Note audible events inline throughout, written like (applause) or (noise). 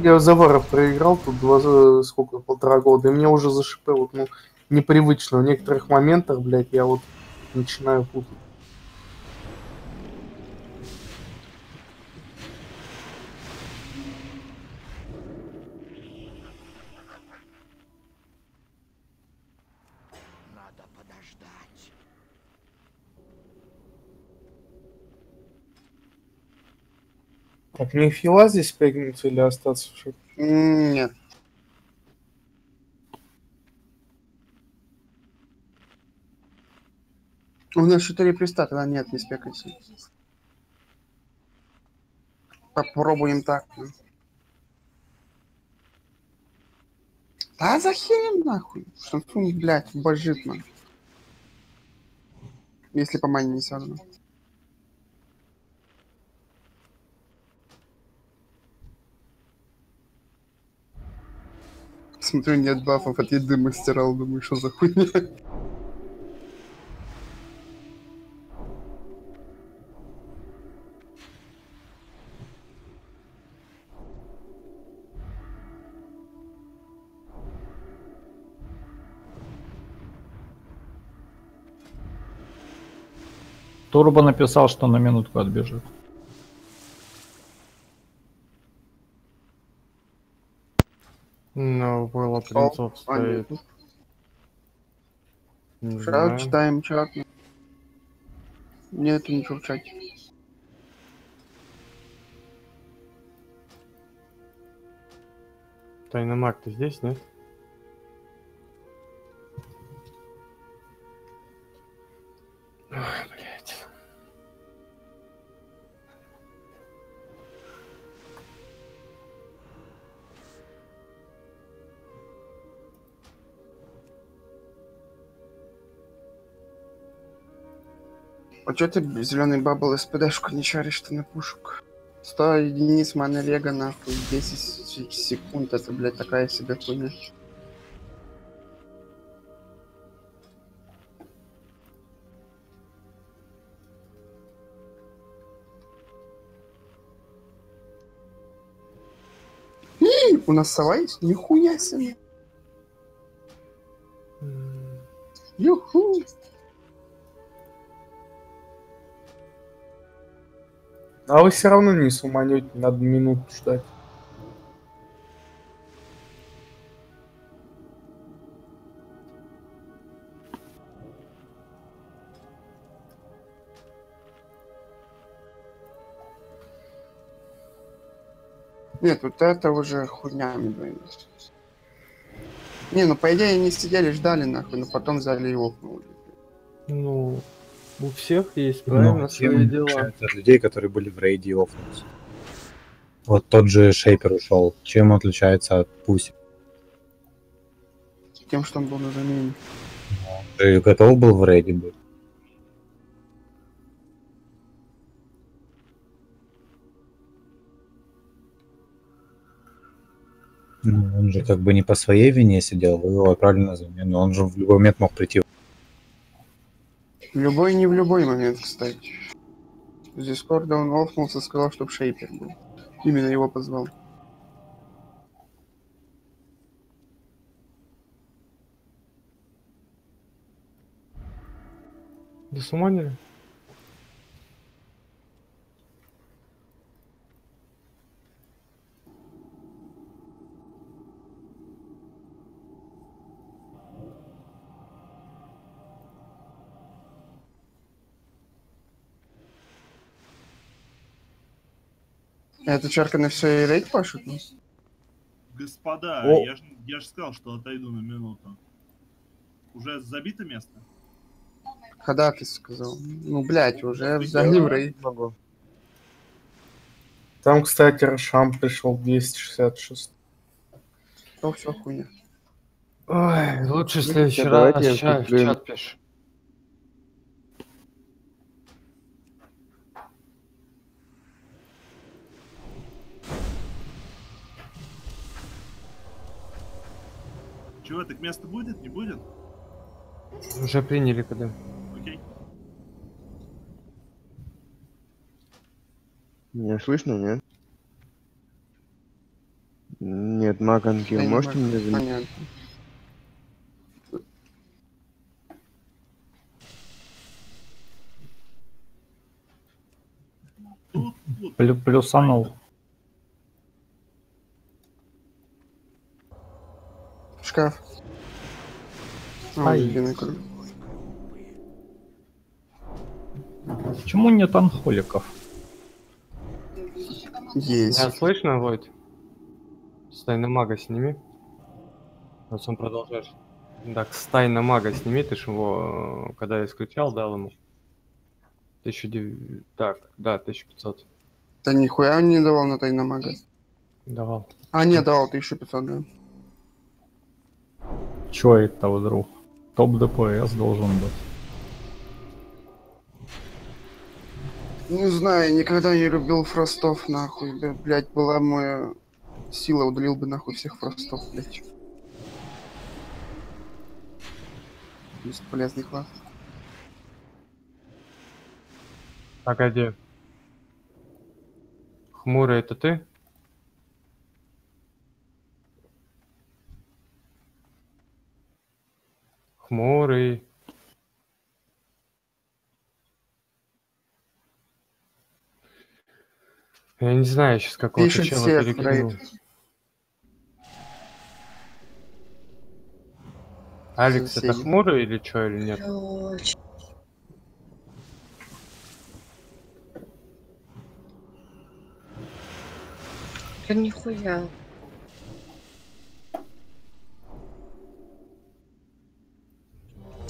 Я Завара проиграл тут два, сколько, полтора года, и мне уже вот, ну, непривычно. В некоторых моментах, блядь, я вот начинаю путать. Надо подождать. Так, мне фила здесь прыгнуться или остаться в шоке? Нет. У нас 4 приста, тогда нет, не спекайся. Попробуем так. Да захерим нахуй. Шансун, блядь, божит нам. Если по мане не связано. Смотрю, нет бафов от еды мастерал, думаю, что за хуйня. Турбо написал, что на минутку отбежит. Ну, было принцов стоит. нет. Не читаем чат. Нету ничего в чате. Тайна маг ты здесь, нет? А чё ты зеленый бабл СПДшку не шаришь ты на пушек? 100 единиц маны Лего нахуй, 10 се- секунд, это, блядь, такая себе хуйня. У нас сова есть? Нихуя себе. Юху. А вы все равно не суманете, надо минуту ждать. Нет, вот это уже хуйнями двоими. Не, ну по идее они сидели, ждали нахуй, но потом взяли и окнули. Ну, у всех есть Ну, правильно чем свои дела. от людей, которые были в рейде и оффлес? Вот тот же Шейпер ушел. Чем он отличается от Пуси? Тем, что он был на замене. Ты готов был в рейде быть? Ну, он же как бы не по своей вине сидел, вы его отправили на замену. Он же в любой момент мог прийти. Любой не в любой момент, кстати. С Дискорда он офнулся, сказал, чтоб Шейпер был. Именно его позвал. Да суманили? Это чарка на все и рейд пашет? ну? Господа, О. я ж сказал, что отойду на минуту. Уже забито место? Когда ты сказал? Ну, блядь, уже взяли в рейд. Могу. Там, кстати, Рошам пришел 266. Ну, все хуйня. Ой, лучше в следующий раз давайте я чат, куплю. чат пишешь. Чего, так место будет, не будет? Уже приняли когда. Окей. Меня слышно, нет? Да Нет, Магангил, не можете мне заменить? Плюсанул. Шкаф. Ай. Почему нет анхоликов? Есть. Меня слышно, Войт? Стайна мага сними. Вот он продолжаешь. Так, стайна мага сними, ты ж его, э, когда я исключал, дал ему. 1900... Так, да, 1500 Да нихуя он не давал на Тайномага. давал. А, не, давал 1500, да. Чё это вдруг? Топ ДПС должен быть. Не знаю, никогда не любил фростов, нахуй. Да, блядь, была моя сила, удалил бы нахуй всех фростов, блядь. Бесполезный класс. Погоди. Хмурый, это ты? Хмурый. Я не знаю сейчас какого-то Пишет чела всех, перекинул. Рейд. Алекс, это хмурый или что, или нет? Да нихуя.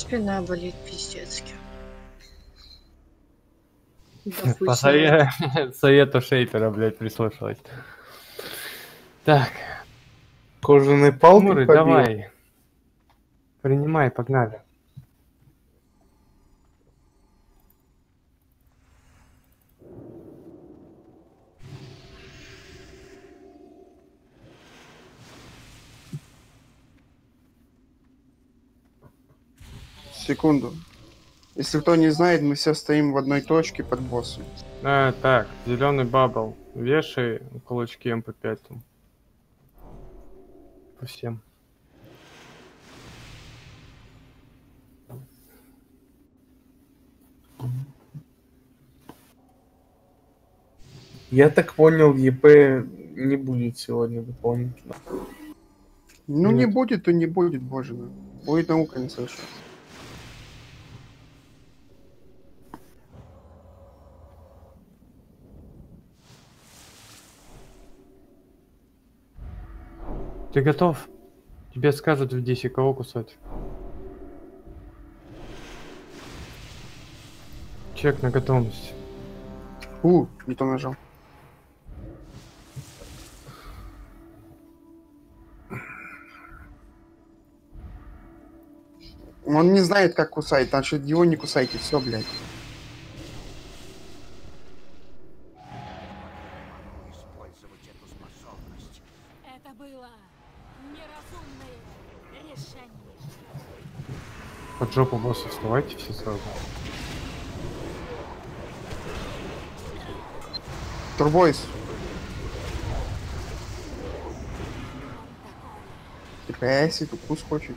Спина болит пиздецки. Да По сове- совету шейпера, блядь, прислушалась. Так, Кожаные побил. давай. Принимай, погнали. Секунду. Если кто не знает, мы все стоим в одной точке под боссом. А, так, зеленый bubble. Вешай кулачки МП5 там. По всем. Я так понял, ЕП не будет сегодня дополнительно. Ну не Нет. будет, то не будет, боже мой. Будет наука не слышу. Ты готов? Тебе скажут в 10 кого кусать. Чек на готовность. У, не то нажал. Он не знает, как кусать, значит его не кусайте, все, блядь. Жопу босса вставайте все сразу. Турбойс. ТПС, тут кус хочет.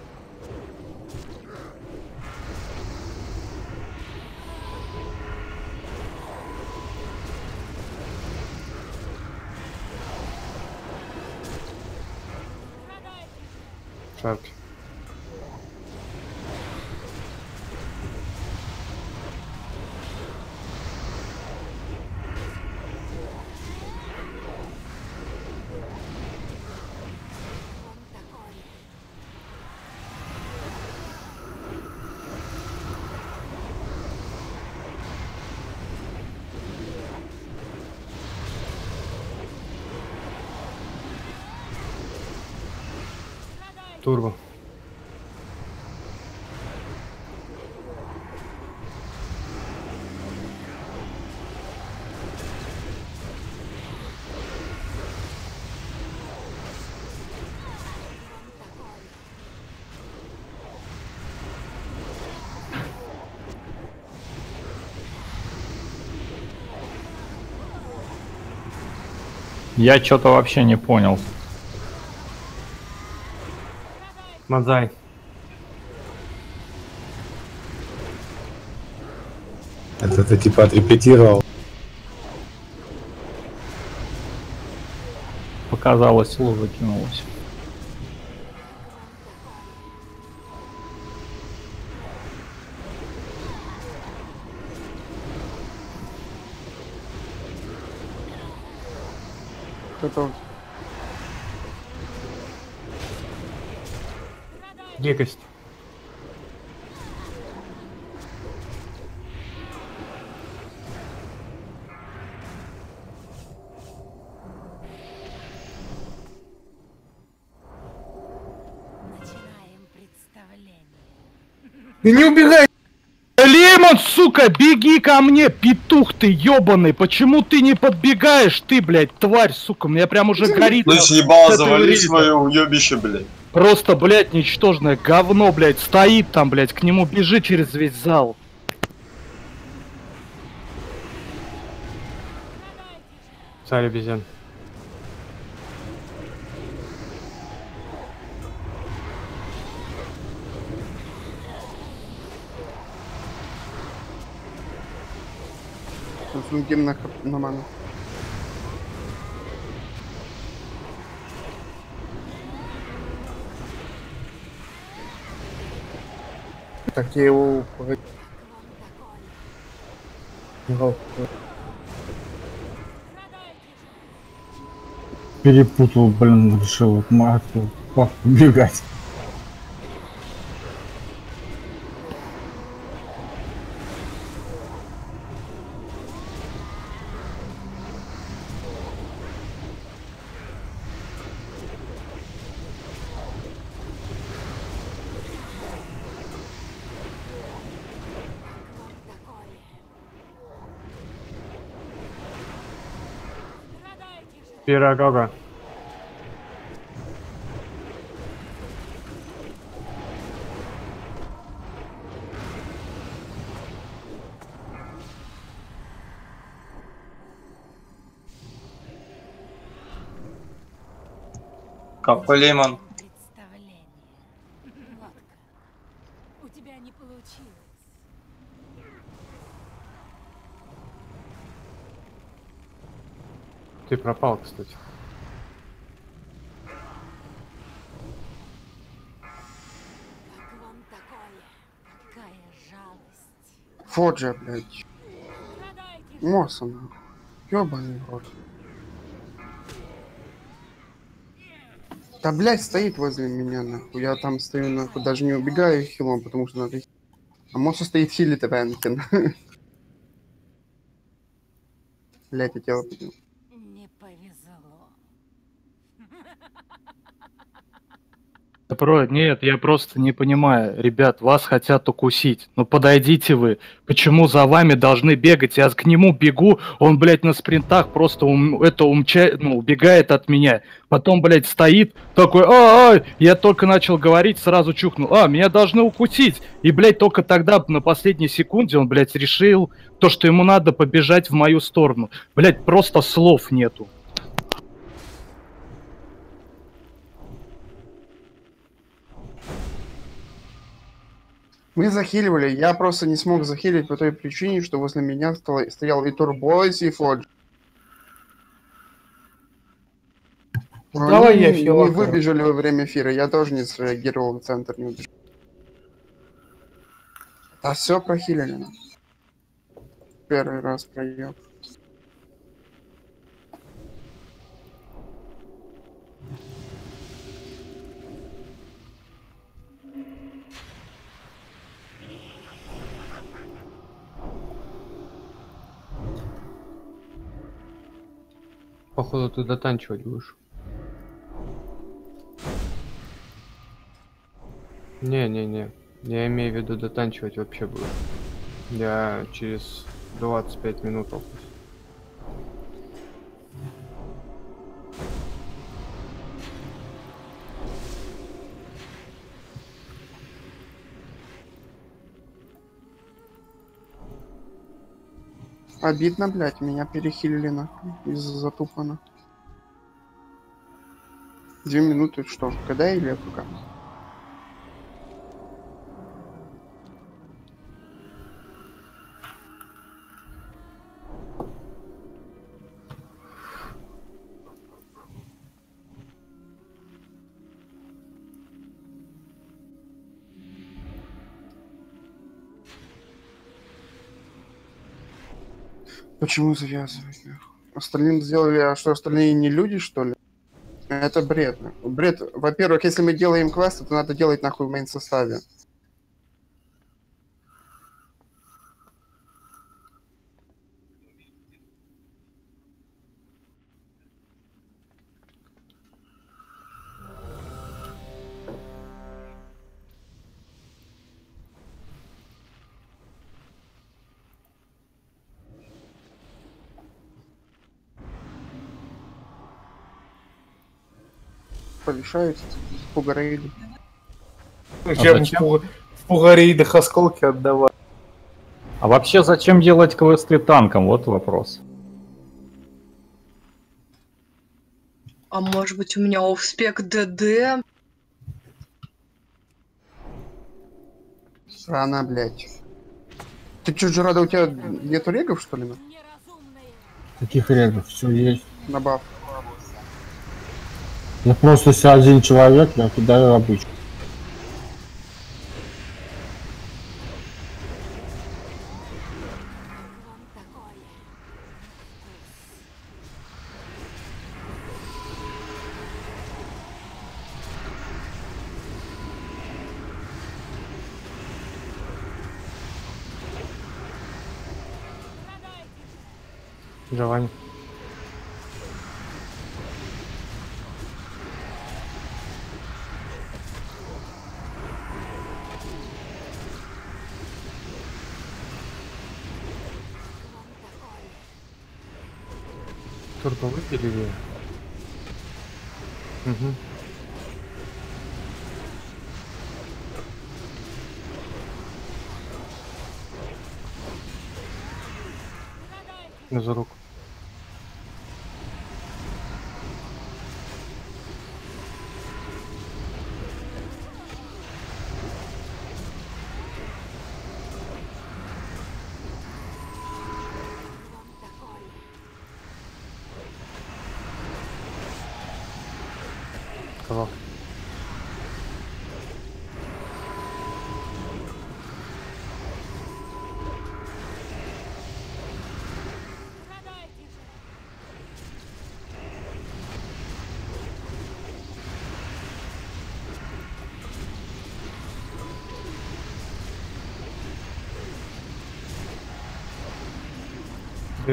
Шарпи. Я что-то вообще не понял. Мазай. Это ты типа отрепетировал. Показалось, лу закинулось. Готов. Дикость. Начинаем представление. Да не убегай! Лемон, сука, беги ко мне, петух ты ёбаный, почему ты не подбегаешь, ты, блядь, тварь, сука, меня прям уже горит. Ебало, этого завали свое уебище, блядь. Просто, блядь, ничтожное говно, блядь, стоит там, блядь, к нему бежи через весь зал. Царь обезьян. Фунгим на, на ману. Так я его... Перепутал, блин, решил от Марка убегать. Пирогога. Какой лимон? Представление. Водка. У тебя не получилось. Ты пропал, кстати. Фоджа, блядь. Моса, нахуй. Ёбаный рот. Да, блядь, стоит возле меня, нахуй. Я там стою, нахуй, даже не убегаю хилом, потому что надо... А Моса стоит хилит Венкин. (laughs) Блядь, я тело поднял. Не повезло. Бро, нет, я просто не понимаю. Ребят, вас хотят укусить. Ну подойдите вы. Почему за вами должны бегать? Я к нему бегу, он, блядь, на спринтах просто ум- это умча... ну, убегает от меня. Потом, блядь, стоит такой, а, а, я только начал говорить, сразу чухнул. А, меня должны укусить. И, блядь, только тогда, на последней секунде, он, блядь, решил то, что ему надо побежать в мою сторону. Блядь, просто слов нету. Мы захиливали, я просто не смог захилить по той причине, что возле меня стоял и Турбойс, и Фодж. Ну, давай Они я не фила, выбежали во время эфира, я тоже не среагировал, в центр не убежал. А все прохилили. Первый раз проел. Походу ты дотанчивать будешь. Не-не-не. Я имею в виду дотанчивать вообще буду. Я через 25 минут опус. Обидно, блядь, меня перехилили нахуй из-за затупана. Две минуты что? Когда или пока? Почему завязывать? Остальным сделали, а что остальные не люди, что ли? Это бред. Бред. Во-первых, если мы делаем квесты, то надо делать нахуй в мейн составе. Повешаются, пугарейды. Зачем зачем? в пуга- в пугарейдах осколки отдавать? А вообще зачем делать квесты танком? Вот вопрос. А может быть у меня офспек ДД? Срана, блядь. Ты чё, Джерада, у тебя нету регов, что ли? Каких регов? Все есть. На баф. Я просто если один человек, я кидаю обычно. Джованни. Турбо выпилили.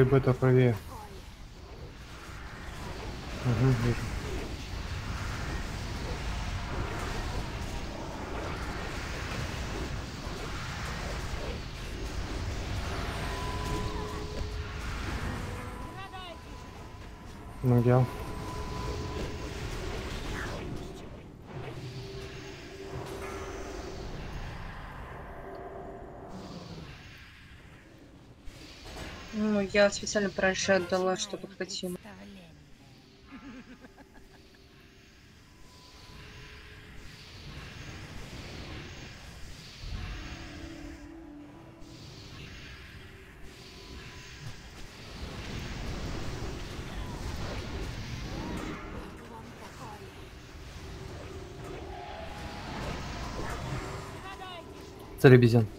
Бета правее. Угу, вижу. Ну, я. Я специально пораньше отдала, чтобы хватило. Цель обезьян.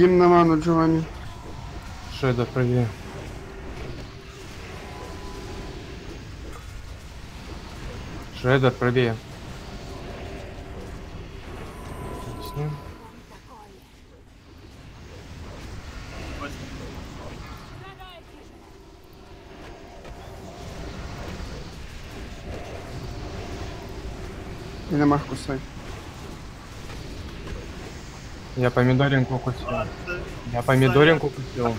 Гимн на ману, Джованни. Шеда правее. Шредер правее. Я помидоринку купил. Я помидоринку купил.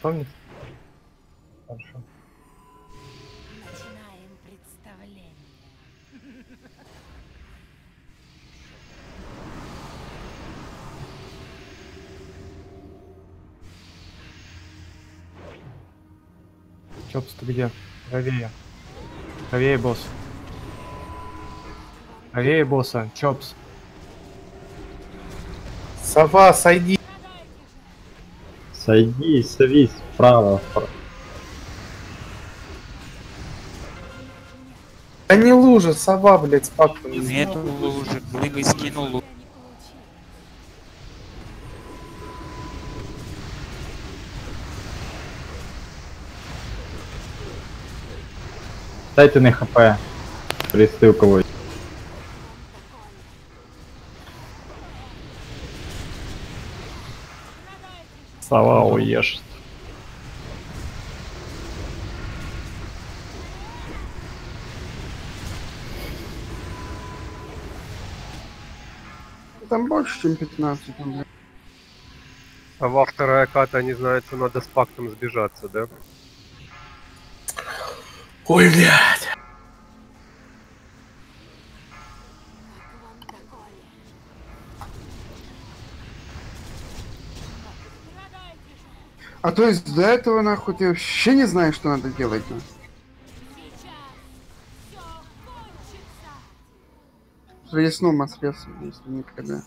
помнит? Хорошо. Начинаем представление. Чопс, ты где? Правее. Правее, босс. Правее босса, Чопс. Сова, сойди. Сойдись, совись, вправо, вправо. Да не лужа, сова, блядь, с папкой. Нету лужи, Глыбый скинул лужу. Дайте на хп. Присты у кого Сова уешь. Там больше, чем 15. Там, блядь. А во вторая ката не знает, что надо с пактом сбежаться, да? Ой, блядь. А то есть до этого нахуй ты вообще не знаешь, что надо делать, да? Ресну средств, если никогда.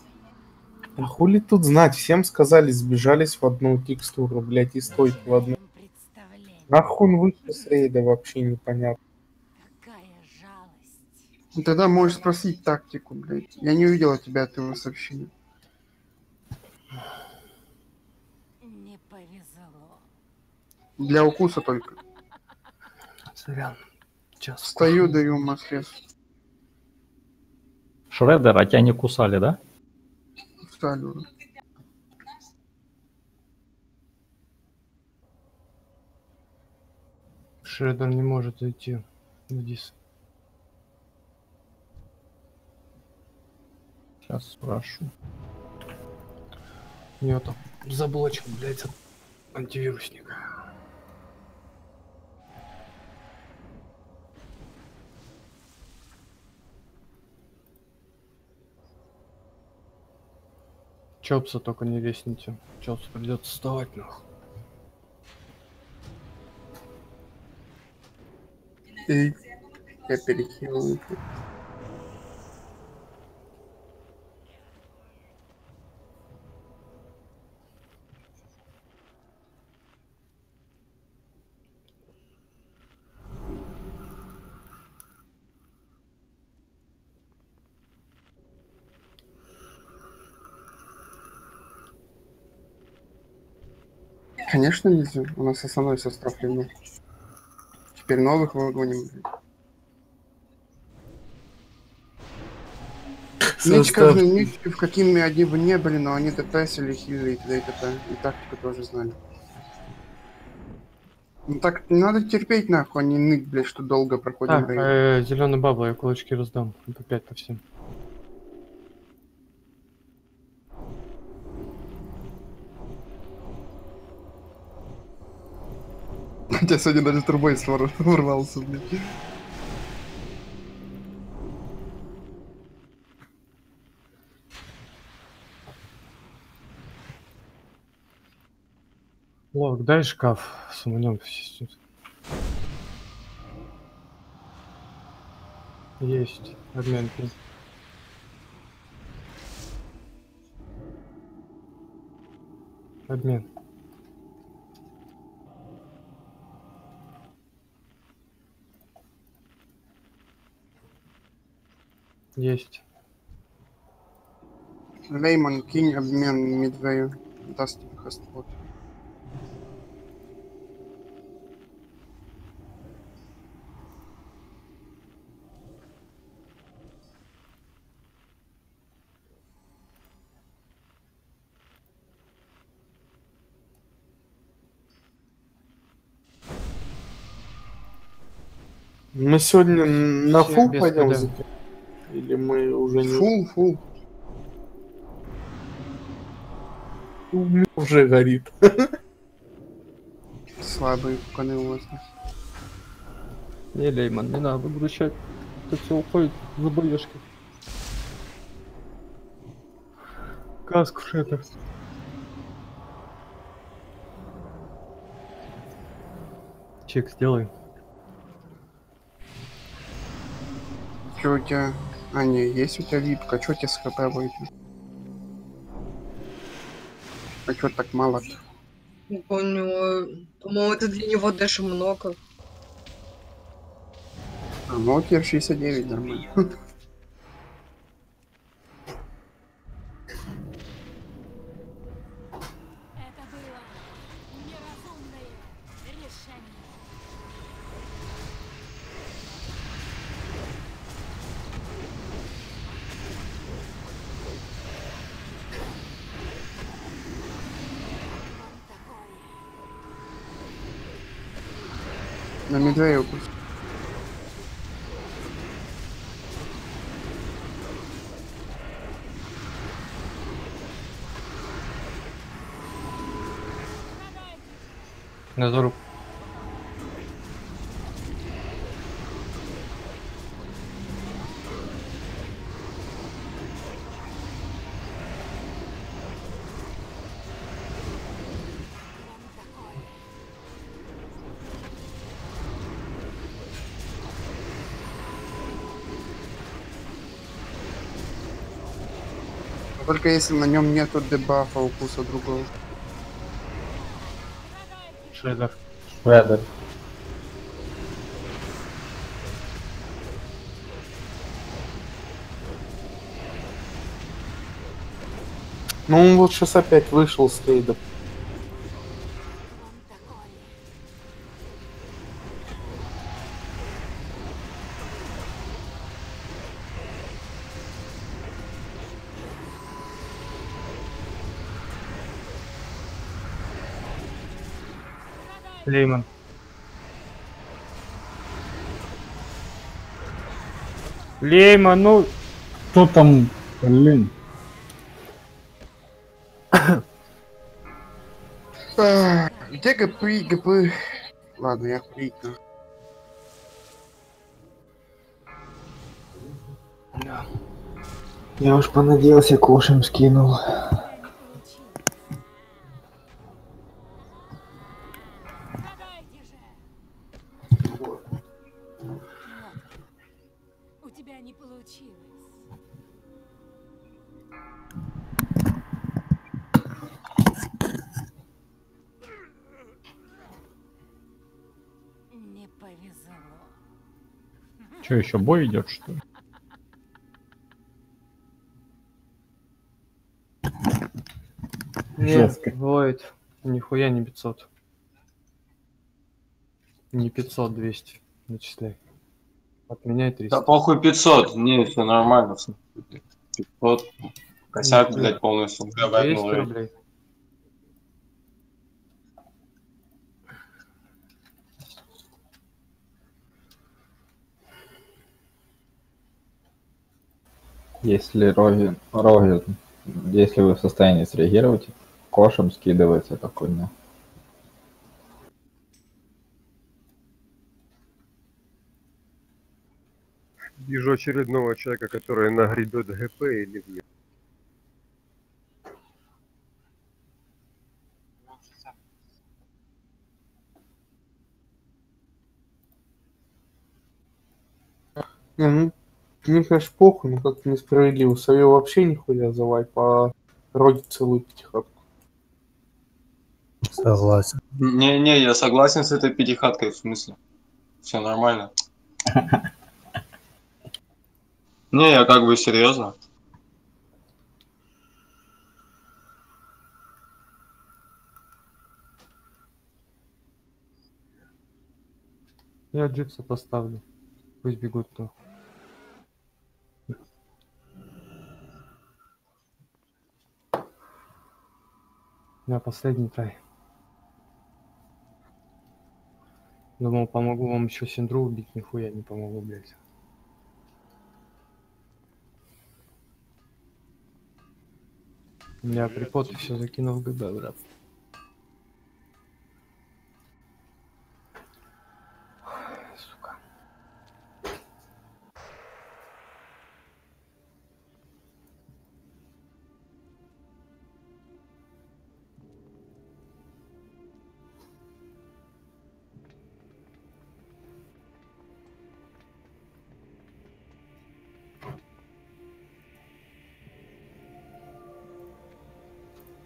А хули тут знать? Всем сказали, сбежались в одну текстуру, блядь, и стойки в одну. Нахуй он вышел с рейда, вообще непонятно. Ну, тогда можешь спросить тактику, блядь. Я не увидел от тебя этого сообщения. Не повезло. Для укуса только. Сорян. Сейчас. Стою, даю массрез. Шредер, а тебя не кусали, да? Встали. Шредер не может зайти вниз. Сейчас спрошу. У него там заблочен, блядь, антивирусника. Чопса только не весните. Чопс придется вставать нахуй. Эй, я перехилил. Конечно нельзя. У нас основной состав ливнул. Теперь новых выгоним. Меч каждый меч, в какими они бы не были, но они ДПСили, хили и т.д. и т.п. И тактику тоже знали. Ну так не надо терпеть нахуй, а не ныть, блядь, что долго проходим Так, рейд. зеленый бабла, я кулачки раздам. По 5 по всем. (laughs) У тебя сегодня даже свор- (laughs) ворвался, блядь. Лок, дай шкаф с умнем. Есть. Обмен. Обмен. Есть. Леймон, кинь обмен Мидвею. Даст тебе haste pot. Мы сегодня на фул пойдем КД. Или мы уже не... Фул, фул. У меня уже горит. (laughs) Слабые коны у вас. Не, Лейман, не надо выключать. Это все уходит в боешки. Каск в шетер. чек сделай. Чё у тебя... А, не, есть у тебя випка, чё у тебя с хп выйдет? А чё так мало-то? Не помню. По-моему, это для него даже много. А, ну окей, 69, нормально. (laughs) Назору. Только если на нем нету дебафа укуса другого. Шредер. Шредер. Ну, он вот сейчас опять вышел с рейда. Лейман. Лейман, ну... Кто там, блин? А, Где ГП, ГП? Ладно, я хуить на. Я уж понадеялся, кошем скинул. Еще бой идет, что ли? Нет, Жестко. Войд. Нихуя не 500. Не 500, 200. Начисляй. Отменяй 300. Да похуй 500, не, все нормально. 500. Косяк, блядь, полностью. 200 говядину, блядь. рублей. Если Рогин, Рогин, если вы в состоянии среагировать, кошем скидывается эта хуйня. Вижу очередного человека, который нагребет ГП или нет. Не, ну, мне, конечно, похуй, но как несправедливо. Сове вообще нихуя за вайп, а Роди целую пятихатку. Согласен. Не-не, я согласен с этой пятихаткой, в смысле. Все нормально. (laughs) Не, я как бы серьезно. Я джипса поставлю. Пусть бегут то. Я последний трай. Думал, помогу вам еще Синдру убить, нихуя не помогу, блядь. Меня припот все закинул в ГБ, брат.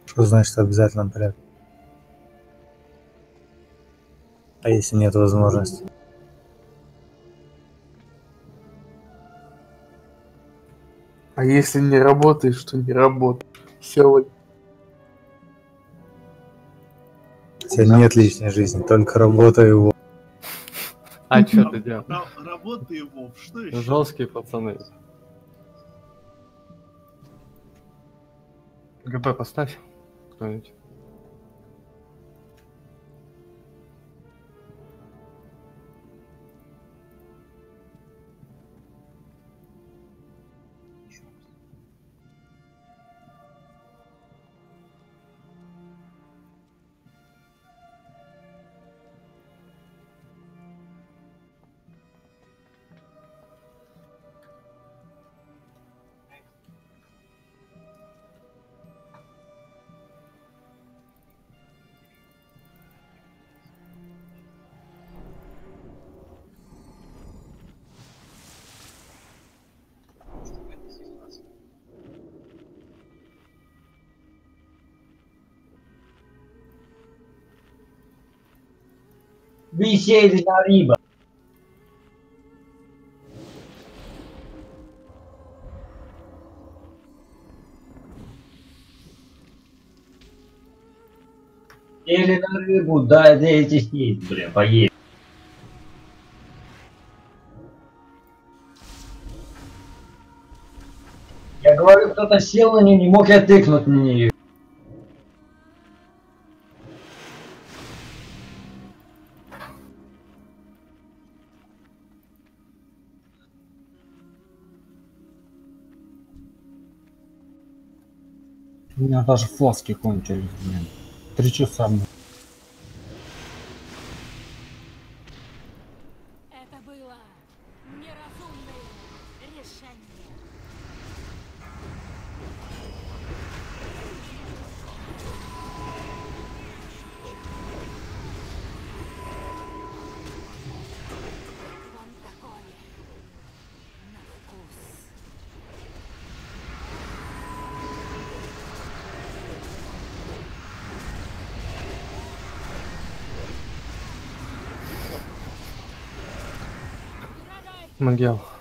Что значит в обязательном порядке? А если нет возможности? А если не работаешь, то не работаешь. Все. У тебя нет личной жизни, только работа и его. А (laughs) что ты делал? Ра- Работа и Вов, что еще? Жесткие пацаны. ГП поставь. Кто-нибудь. Висели на риба. Сели на рыбу, да, дайте сесть, блин, поесть. Я говорю, кто-то сел на нее, не мог я тыкнуть на нее. У меня даже фласки кончились, блин. Три часа мне. Mangiao.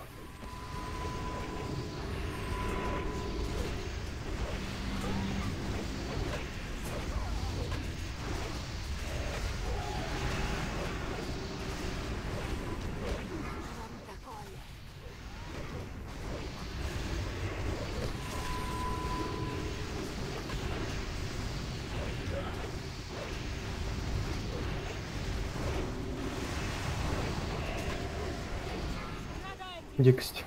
Дикость.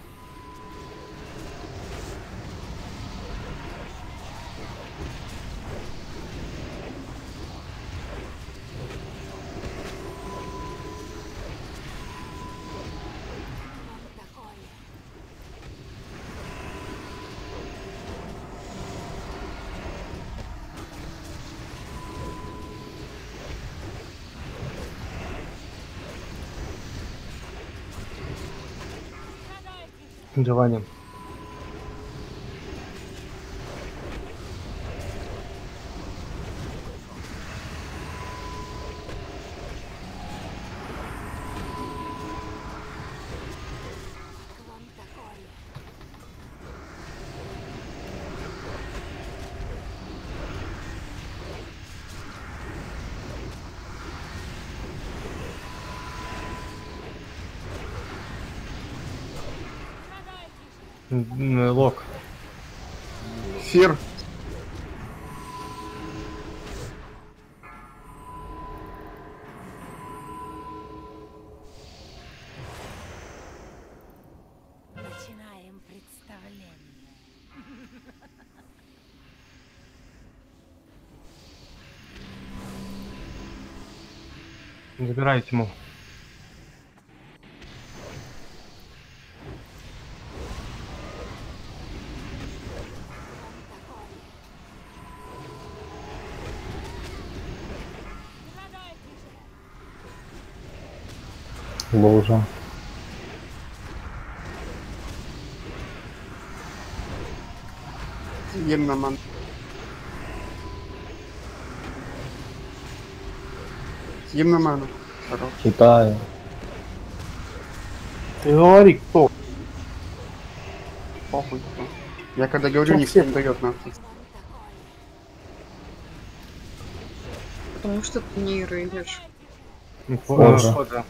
Джованни. Лок. Фир. Начинаем представление. Забирай тьму. уже. Офигенно, ман. Офигенно, ман. Китай. Ты говори, кто? Похуй кто. Я когда говорю, не всем дает нахуй. Потому что ты не играешь. Ну, хорошо, да.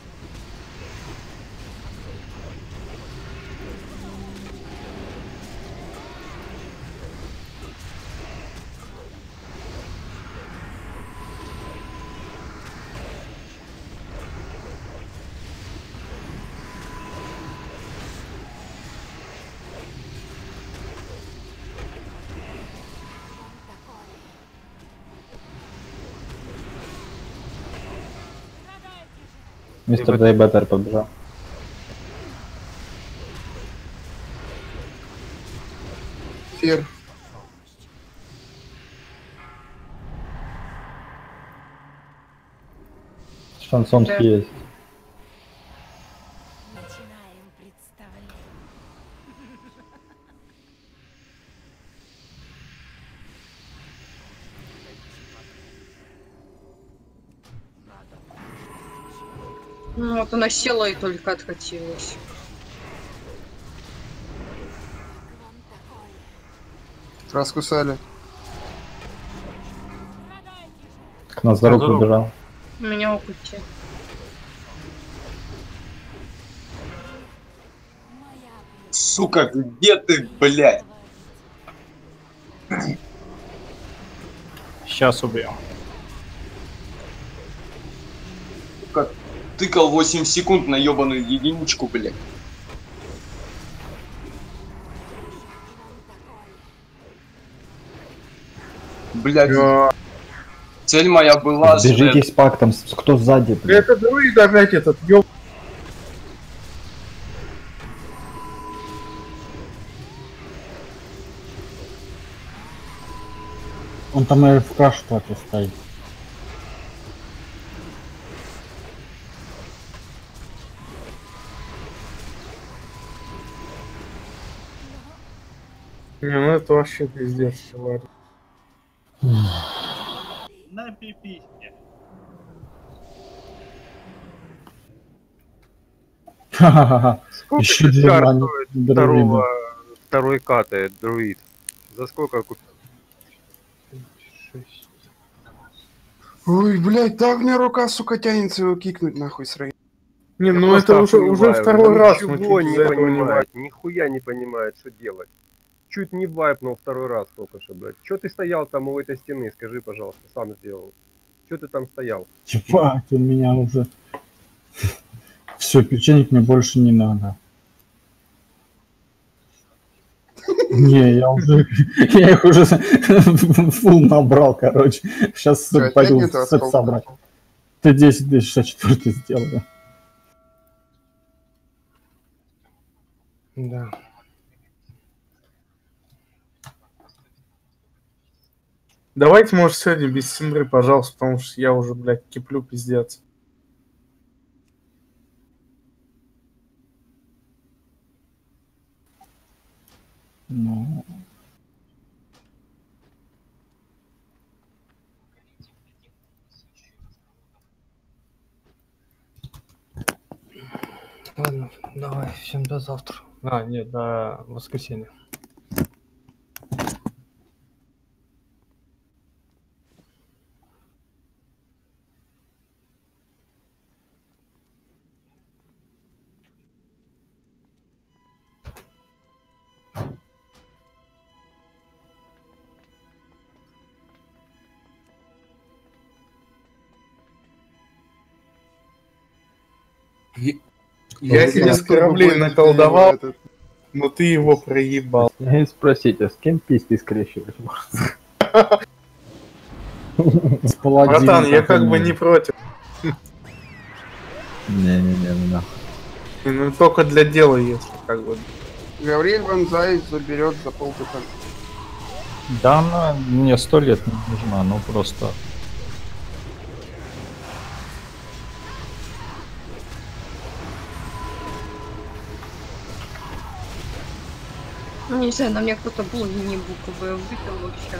Мистер Дейбетер побежал. Фир. Шансонский есть. Вот она села и только откатилась. Раскусали. К Назару Назару. побежал. У меня укути. Сука, где ты, блядь? Сейчас убьем. Тыкал 8 секунд на ебаную единичку, блядь. Блядь, цель моя была... Бежите с пактом, кто сзади, блядь. Это друид опять этот, ёб... Он там и в кашу так и стоит. Это вообще пиздец, чувак. На пипиське. Ха-ха-ха. Сколько Еще ты две мани второго, второй каты, друид? За сколько купил? Ой, блядь, так мне рука, сука, тянется его кикнуть нахуй с рейда. Не, ну это уже, уже второй раз Ничего не понимает, нихуя не понимает, что делать. Чуть не вайпнул второй раз только что, блядь. Че ты стоял там у этой стены, скажи, пожалуйста, сам сделал. Че ты там стоял? Ебать, он меня уже... (laughs) Все, печенек мне больше не надо. Не, я уже... (laughs) Я их уже (laughs) фул набрал, короче. Сейчас Чё, пойду сет собрать. Ты 10 264 сделаю. Да. Давайте, может, сегодня без Синдры, пожалуйста, потому что я уже, блядь, киплю пиздец. Ну, Ладно, давай, всем до завтра. А, нет, до воскресенья. Я тебе я с кораблей тоже наколдовал, этот- но ты его проебал. И спросите, с кем письки скрещивать можно? Братан, я как бы не против. Не-не-не, ну нахуй. Ну, только для дела, если как бы. Гавриэль Ванзай заберет за полбыта. Да она мне сто лет не нужна, ну просто... не знаю, на меня кто-то был булгини буквы выбил вообще.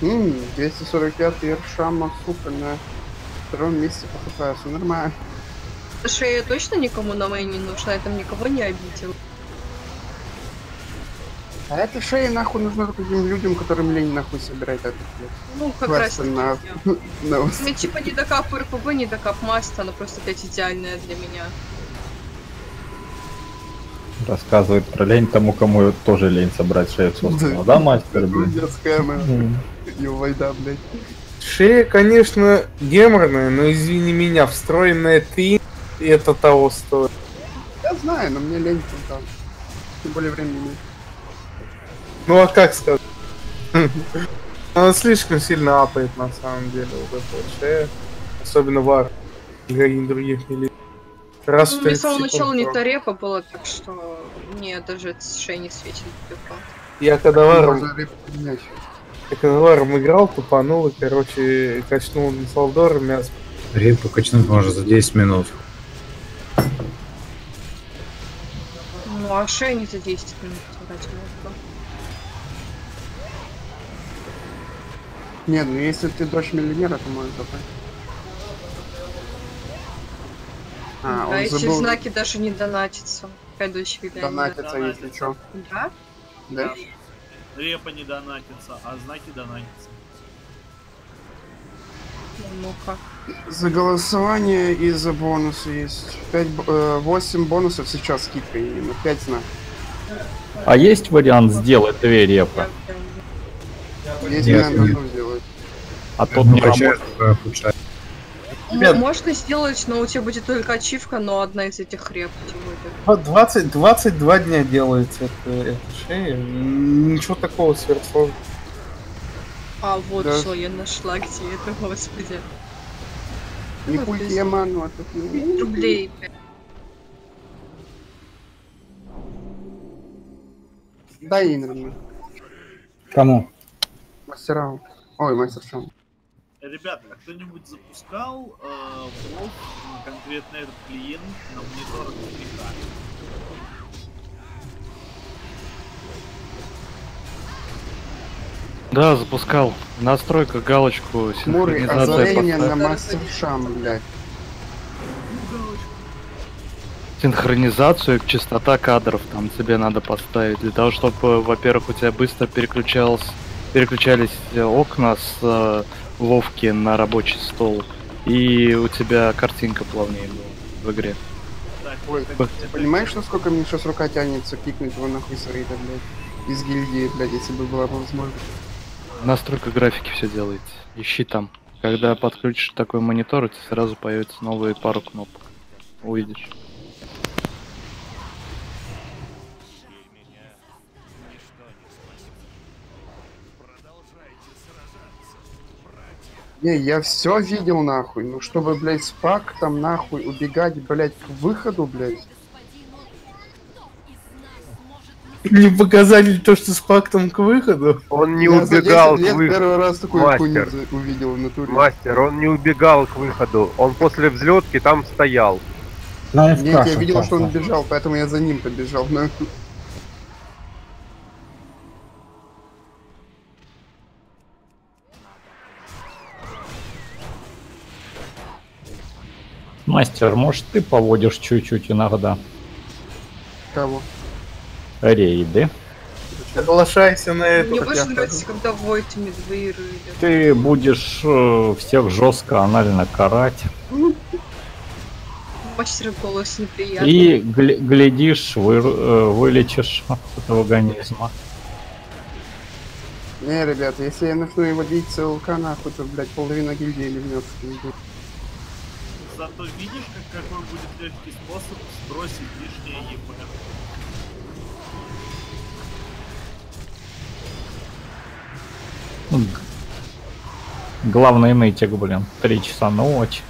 Ммм, 245 Иршама, сука, на втором месте покупаю, все нормально. Шея точно никому на мэй не нужна, я там никого не обидел. А эта шея нахуй нужна только тем людям, которым лень нахуй собирать этот блядь. Ну, как раз на, (laughs) на Мне типа не докап РПБ, не докап маста, она просто опять идеальная для меня. Рассказывает про лень тому, кому тоже лень собрать шею собственного. Да, мастер, блин? Детская войда, блядь. Шея, конечно, геморная, но извини меня, встроенная ты, это того стоит. Я знаю, но мне лень там. Тем более времени нет. Ну а как сказать? (laughs) Она слишком сильно апает на самом деле, вот шея. Особенно вар. Для других мили. Раз Ну, в мне 30 с самого секунд начала не тарепа было, так что мне даже эта шея не светит. Я когда варом, я когда варом играл, тупанул и, короче, качнул на Салдор мясо. Репу качнуть можно за 10 минут. Ну, а шея не за 10 минут вроде можно. Нет, ну если ты дочь миллионера, то можешь забрать. А, да, забыл знаки даже не донатятся. Какая дочь миллионера. донатиться, если что. Да? Да? Репа не донатится, а знаки донатятся. Ну, Ну-ка. За голосование и за бонусы есть. 5, 8 бонусов сейчас скидка именно, 5 знаков. А есть вариант сделать две репы? Есть Нет, А тот Ну, не работает. ухудшает. М- Можно сделать, но у тебя будет только ачивка, но одна из этих реп будет. 20, 22 дня делается эта, эта шея. Ничего такого сверхсложного. А, вот Да. что я нашла, где это, господи. Не Ну, пуль то есть- тема, ну а тут не- 5 рублей. Дай ей нормально. Кому? Мастера. Ой, мастер Шам. Э, Ребята, а кто-нибудь запускал э, ну, конкретно этот клиент на мониторах экрана? Да, запускал. Настройка галочку Муры, синхронизация озарение на мастер Шам, блядь. Синхронизацию, частота кадров там тебе надо поставить для того, чтобы, во-первых, у тебя быстро переключалось, переключались э, окна с Вовки на рабочий стол, и у тебя картинка плавнее была в игре. Ой, ты понимаешь, насколько мне сейчас рука тянется кикнуть его нахуй с рейда, блядь? Из гильдии, блядь, если бы была бы возможность. Настройка графики все делает. Ищи там. Когда подключишь такой монитор, у тебя сразу появится новые пару кнопок. Увидишь. Не, я все видел нахуй. Ну чтобы, блядь, спак там нахуй убегать, блядь, к выходу, блядь. Не показали то, что с пактом к выходу. Он не Я убегал 10 к лет первый выходу. раз такую Мастер, увидел в натуре. мастер, он не убегал к выходу. Он после взлетки там стоял. Нет, я видел, что он бежал, поэтому я за ним побежал. Но... Мастер, может ты поводишь чуть-чуть иногда Кого? рейды? Соглашайся на это. Мне больше нравится, когда Войт медвейрует. Ты будешь э, всех жестко анально карать Мастер голос неприятный. и гля- глядишь, вы, э, вылечишь от этого организма. Не, ребята, если я начну его бить ЦЛК нахуй, то, блядь, половина гильдии ливнется. Зато видишь, как, какой будет легкий способ сбросить лишнее ЕП. Ну, г- Главный нытик, блин, три часа ночи.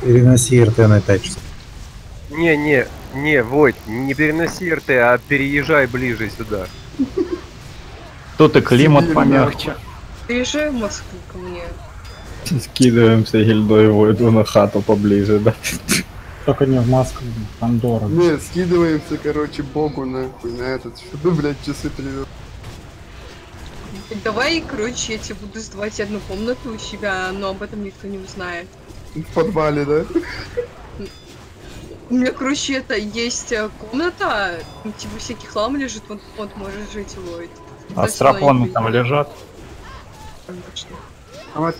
Переноси РТ на 5 часов. Не, не, не, Войт, не переноси РТ, а переезжай ближе сюда. Тут и климат Тебе помягче. Приезжай в Москву ко мне. Скидываемся гильдой Войду на хату поближе, да? Только не в Москве, там дорого. Не, скидываемся, короче, богу нахуй на этот, чтобы, блядь, часы привел. Давай, короче, я тебе буду сдавать одну комнату у себя, но об этом никто не узнает. В подвале, да? У меня, короче, это есть э, комната, типа всякий хлам лежит, вот, вот можешь жить его. А страпоны там лежат?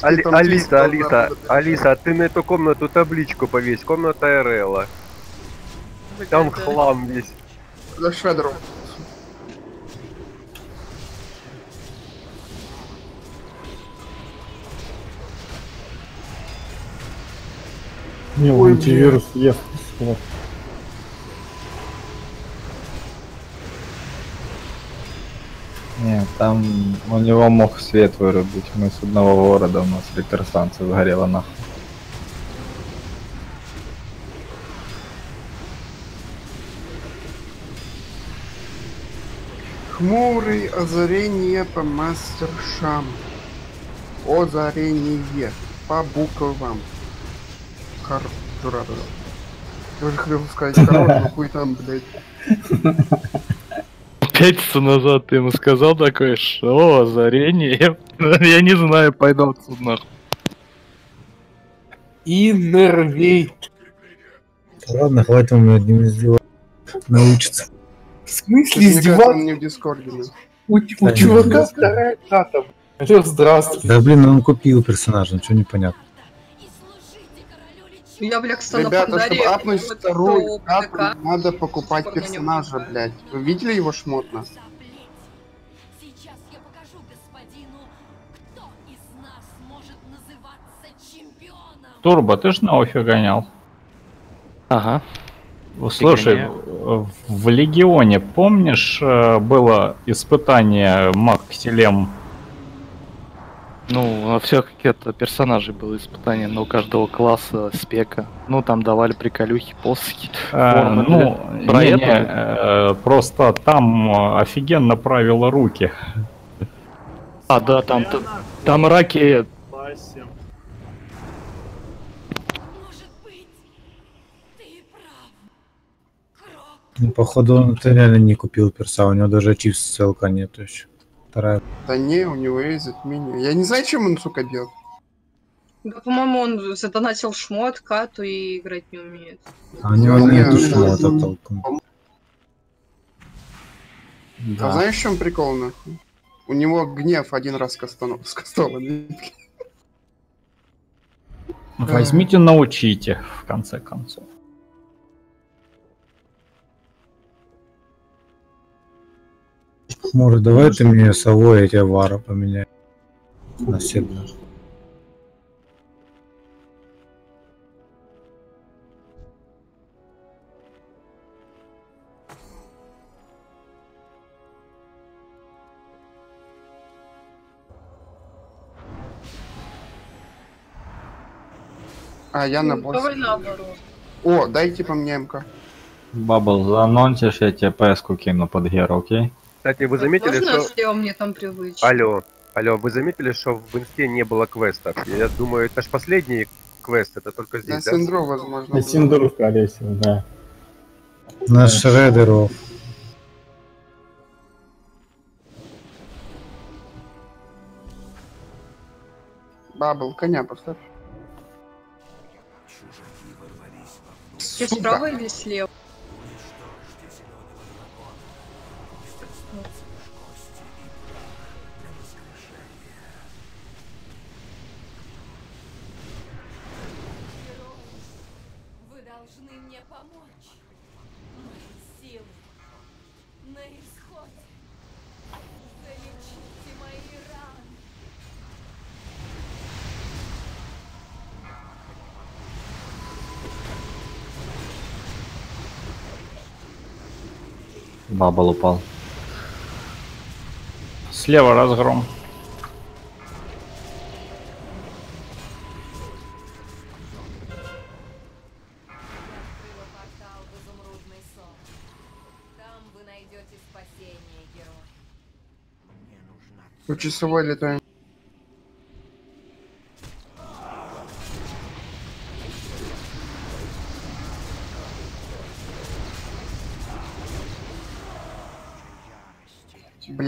Али- Алиса, Алиса, Алиса, а ты на эту комнату табличку повесь, комната РЛа. Там хлам весь. За Шведером. Не, антивирус ест. Всё. Не, там у него мог свет вырубить. Мы с одного города, у нас электростанция сгорела нахуй. Хмурый озарение по мастершам. Озарение по буквам. Кар... Я уже хотел сказать король, но хуй там, блядь. (laughs) Часов назад ты ему сказал такое, что озарение? Я не знаю, пойду отсюда нахуй. Иннервейт. Ладно, хватит он одним издеваться. Научится. В смысле Мне издеваться? он не в дискорде. да. У, у чувака вторая хата. Алло, здравствуйте. Да блин, он купил персонажа, ничего не понятно. Я, бля, кстати, Ребята, чтобы апнуть вторую ПК. надо покупать персонажа, блядь. Вы видели его шмот нас? Сейчас я покажу господину, кто из нас может называться чемпионом. Турбо, ты ж на офе гонял. Ага. Слушай, в, в Легионе, помнишь, э, было испытание Максилем? Ну, на всех каких-то персонажей было испытание, но у каждого класса спека. Ну, там давали приколюхи, посохи, Э, формы. ну, Про не, это? не, э, просто там э, офигенно правила руки. А, да, там, т- там раки... Ну, походу, он это реально не купил перса, у него даже чип ссылка нет еще. Вторая. Да не, у него есть затмение. Я не знаю, чем он, сука, бьет. Да, по-моему, он задонатил шмот, кату и играть не умеет. А у него Ну, нет не, шмота толком. А знаешь, в чем прикол, нахуй? У него гнев один раз кастанул, скастовал. Возьмите, научите, в конце концов. Может, давай ты мне совой, я тебе вара поменяю. На седло. А, я на босс. Давай наоборот. О, дайте поменяем-ка. Бабл, заанонсишь, я тебе ps кину под геру, окей? Кстати, вы заметили, Можно, что... я мне там привычно? Алло, алло, вы заметили, что в инсте не было квестов? Я думаю, это ж последний квест, это только На здесь, да? Синдру, возможно. На было. Синдру, скорее всего, да. На Шредеров. Бабл, коня поставь. Я справа или слева? Бабл упал. Слева разгром. Открыла портал в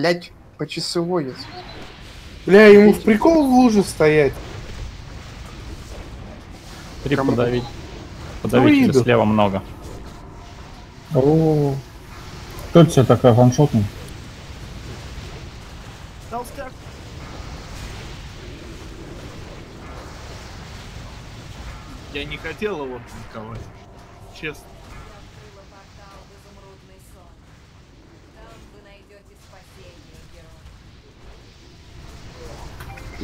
Блять, по часовой. я- Бля, ему в прикол в луже стоять. Три Кому? подавить. Подавителя Друиду. слева много. О, Кто тебя такая ваншотный? Толстяк. Я не хотел его танковать. Честно.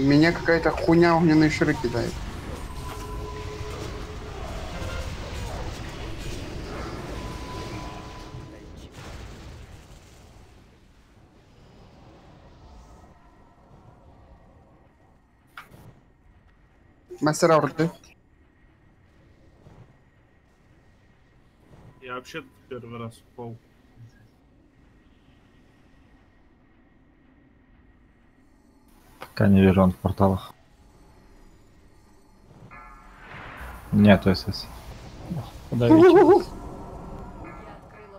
Меня какая-то хуйня огненные шары кидает. Мастер Аурды. Я вообще первый раз упал. Пока не вижу он в порталах. Нет СС. Подавите. Я открыла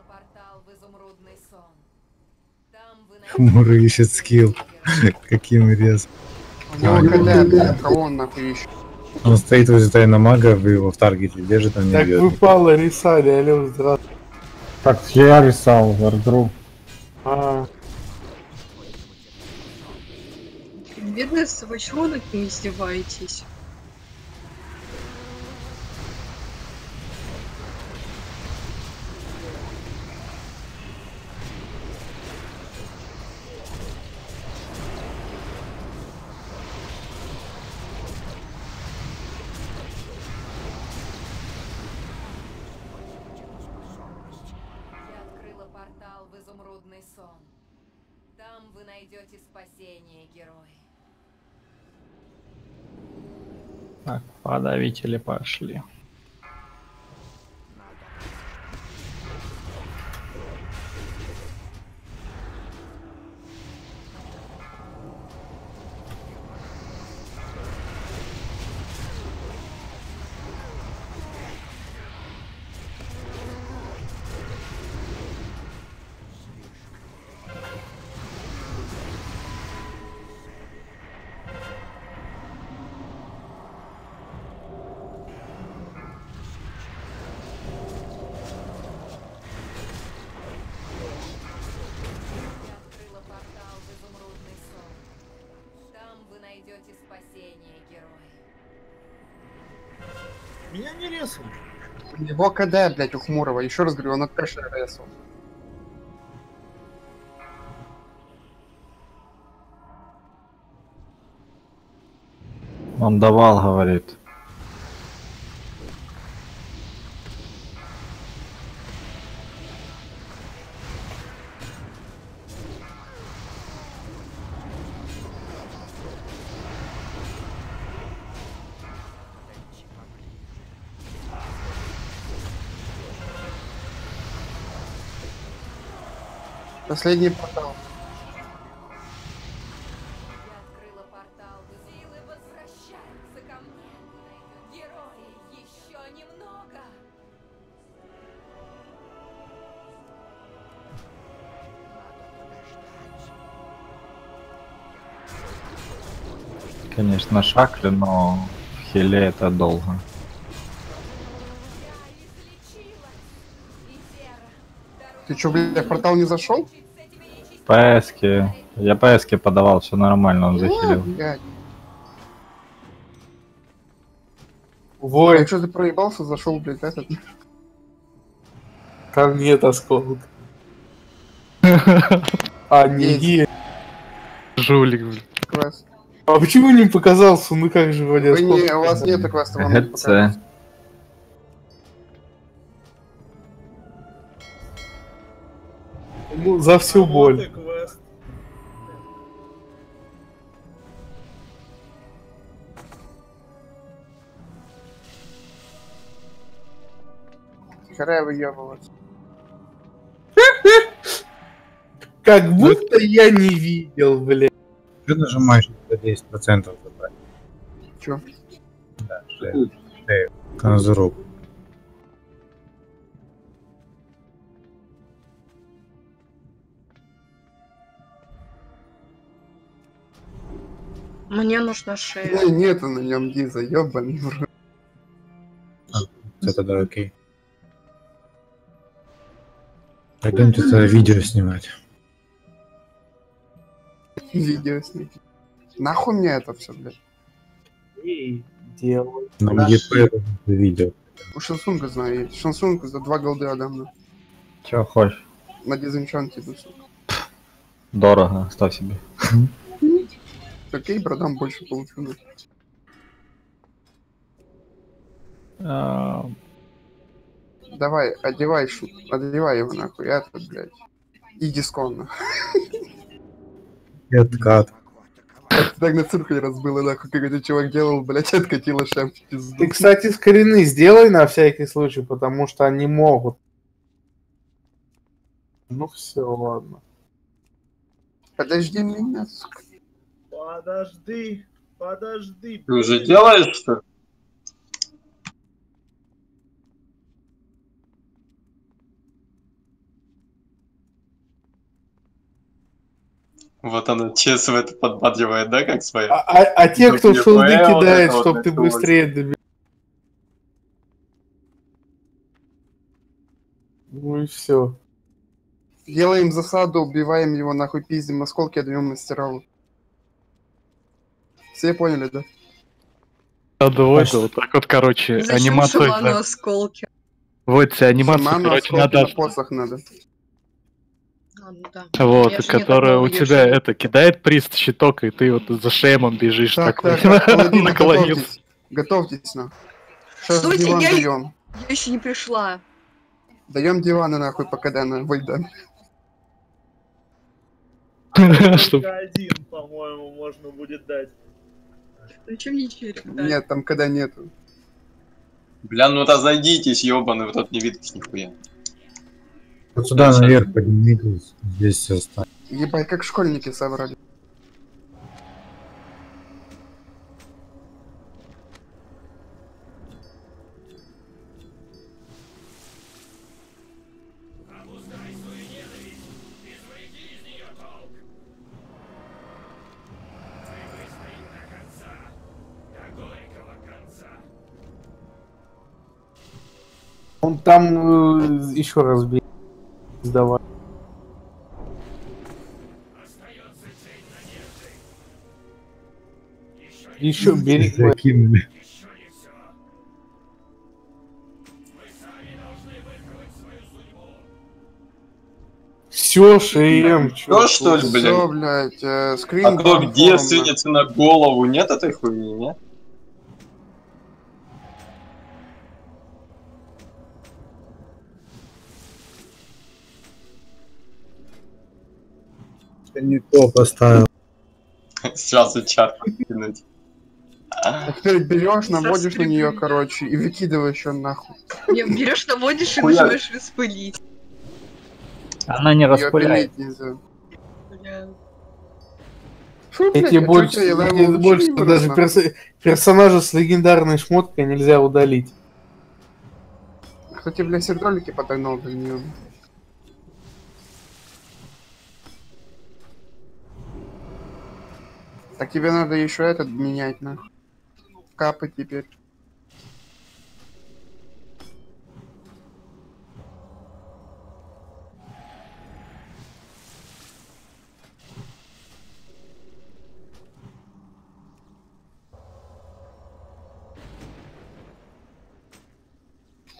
портал в изумрудный сон. Там вы Хмурый ищет скилл. Каким рез. Когда, блядь, кого он нахуй ищет? Он стоит возле тайна мага, вы его в таргете держит, он не Так бьет. выпало рисали, алло, здравствуй. Так, я рисал, Вардру. А, Бедный собачонок, не издеваетесь. Я открыла портал в изумрудный сон. Там вы найдете спасение, герой. Так, подавители пошли. Меня не резали. Его КД, блядь, у Хмурого. Еще раз говорю, он от кэша ресал. Он давал, говорит. Еще немного. Конечно, шакли, но в хиле это долго. Ты что, блядь, в портал не зашел? ПСки. Я ПСки подавал, все нормально, он захилил. блядь. Вой, А что ты проебался, зашел, блядь, этот? там нет осколка. (laughs) А, не Есть. Жулик, блин. Квест. А почему не показался? Ну как же вроде Вы не, у вас нет квеста, вам показать. Ну, за всю боль. Хера выебываться. (laughs) Как ну, будто я не видел, блядь. Ты нажимаешь на 10% добавить. Чё? Да, шею. Шею. Мне нужна шея. Нет, нету на нем Диза, ёбаный в рот. А, это да окей. Пойдемте тогда видео снимать. Видео снять. Нахуй мне это все, блядь? И делай. Нам ЕП видео. У Шансунга знаю, есть. Шансунг за два голды отдам. Чё хочешь? На дизенчанте, ну, сука. Дорого, оставь себе. Окей, продам больше получу. Давай, одевай, шу... одевай его нахуй, (laughs) я тут, блядь. И дисконно. И откат. Так на цирке разбыло, нахуй, какой-то чувак делал, блядь, откатило шем в пизду. Ты, кстати, скрины сделай на всякий случай, потому что они могут. Ну все, ладно. Подожди меня, сука. Подожди, подожди. Ты уже делаешь, что ли? Вот она ЧС в это подбадривает, да, как своя? А, а- а те, кто ЕП, шилды вот кидает, вот чтобы ты быстрее добил. Ну и все. Делаем засаду, убиваем его, нахуй пиздим, осколки отдаем мастерову. Все поняли, да? Надо это, вот так вот, короче, Зачем шаману да. осколки? Вот тебе анимацию, Шаману короче, надо. на посох надо. А, ну да. Вот, Я которая так у тебя ешь. это кидает прист щиток, и ты вот за шемом бежишь Так, такой, так, так, (laughs) паладины, наклонился. готовьтесь. Готовьтесь, на. Стойте, диван я- даем. Я еще не пришла. Даем диваны нахуй, пока Дана выйдет. (laughs) Только один, по-моему, можно будет дать. Зачем мне череп? Нет, там когда нету. Бля, ну разойдитесь, ёбаный, вот тут не видно нихуя. Вот сюда наверх поднимитесь, здесь все останется. Ебать, как школьники собрали. Он там э, еще раз бей. Сдавай. Еще бери. Закинули. Все, ШМ. Что, что ли, Все, блин? блядь, э, скрин. А кто бан, девственницы на голову? Нет этой хуйни, нет? Ты не то поставил. Сразу чат кинуть. А теперь берешь, наводишь на нее, короче, и выкидываешь ее нахуй. Не, берешь, наводишь и начинаешь распылить. Она не распыляет. тебе а больше, вообще больше даже перс- персонажа с легендарной шмоткой нельзя удалить. Кто тебе, бля, сердолики подогнал до нее? Так тебе надо еще этот менять, нахуй. Капы теперь.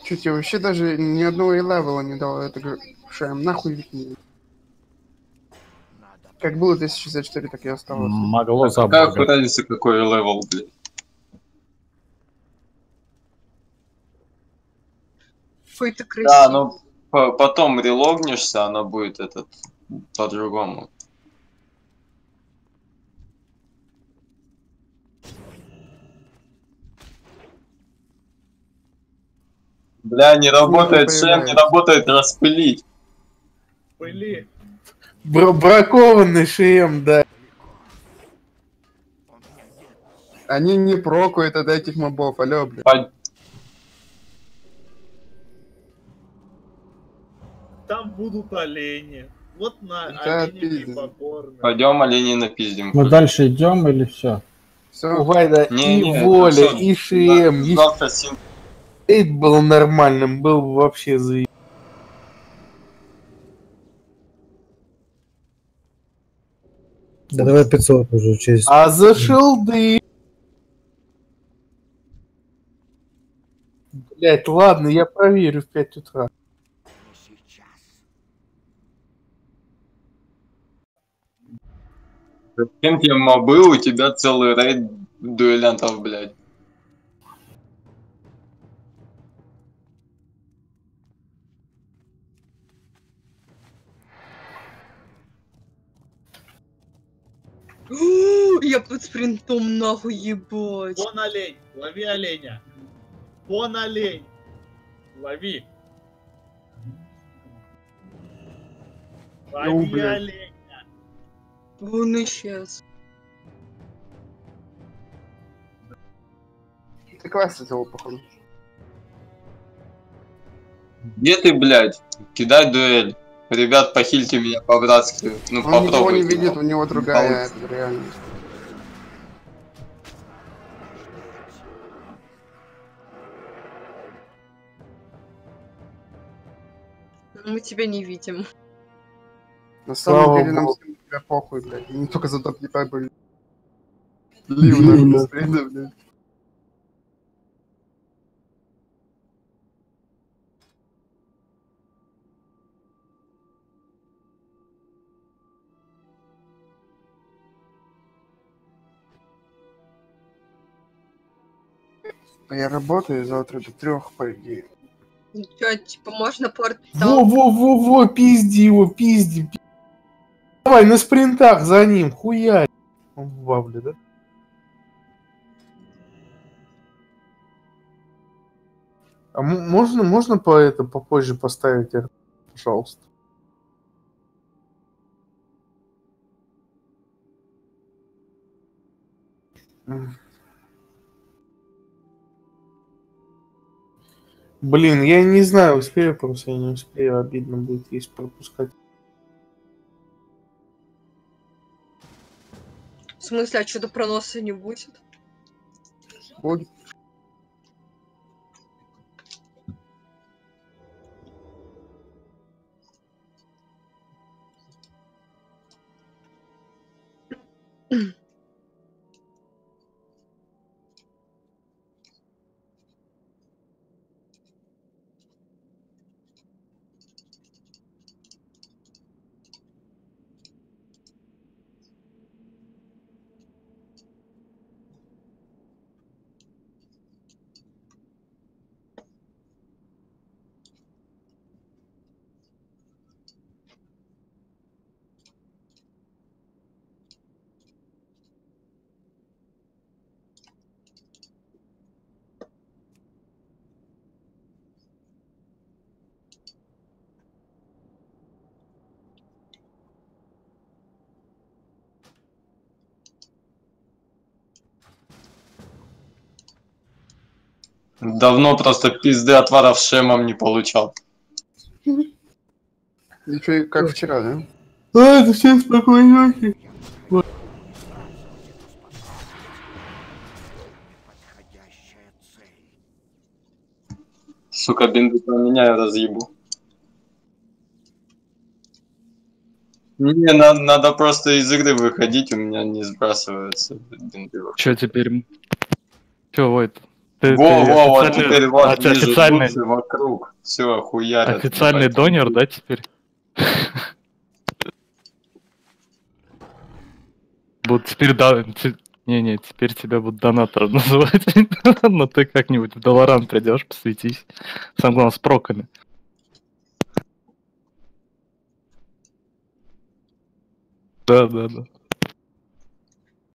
Чё тебе вообще даже ни одного и левела не дал, это шем, нахуй викни. Как было 1064, так и осталось. Могло забагать. хуй разница, какой левел, блядь? Ой, ты красивый. Да, ну по- потом релогнешься, она будет этот по-другому. Бля, не работает шем, не появляется. работает распылить. Пыли. Бра- бракованный ШМ, да. Они не прокуют от этих мобов, алё, блядь. Там будут олени. Вот на Да, олени непокорные. Пойдем оленей напиздим. Мы дальше идем или все? У Вайда Не, и не, воля, всё, и ШМ, и Завтра сим- Эйд был нормальным, был бы вообще за... Да давай 500 уже через... А за шилды... Блять, ладно, я проверю в 5 утра. Зачем тебе мобы, у тебя целый рейд дуэлянтов, блядь. (gasps) Я под спринтом нахуй ебать. Вон олень, лови оленя. Вон олень. Лови. Лови бля. олень. Он исчез. Ты квест сделал, походу. Где ты, блядь? Кидай дуэль. Ребят, похильте меня по-братски. Ну, Он никого не попробуйте. видит, у него другая эта реальность. Мы тебя не видим. На самом Слава деле нам богу. всем тебя похуй, блядь. И не только за топ не были. Ливно, блядь. Я работаю завтра до трех, по идее. Чё, типа, можно портал? Во-во-во-во, пизди его, пизди. пи- Давай на спринтах за ним, хуя. Он в бабле, да? А можно, можно по это попозже поставить, пожалуйста? М. Блин, я не знаю, успею просто, я не успею, обидно будет, если пропускать. В смысле, а что-то проноса не будет? Будет. Давно просто пизды от варов шемом не получал. Еще и как вчера, да? Ладно, всем спокойной ночи. Сука, бинды поменяю, разъебу. Не, надо, надо просто из игры выходить, у меня не сбрасываются бинды. Че теперь? Че, Войт? Ты, Во, ты во, вот теперь вот а, вижу официальный, вокруг. Все, хуярят. официальный ебать. донер, да, теперь? (laughs) Будут теперь да... Не-не, теперь тебя будут донатором (laughs) называть. Но ты как-нибудь в Долоран придешь, посвятись. Сам главное, с проками. Да, да, да.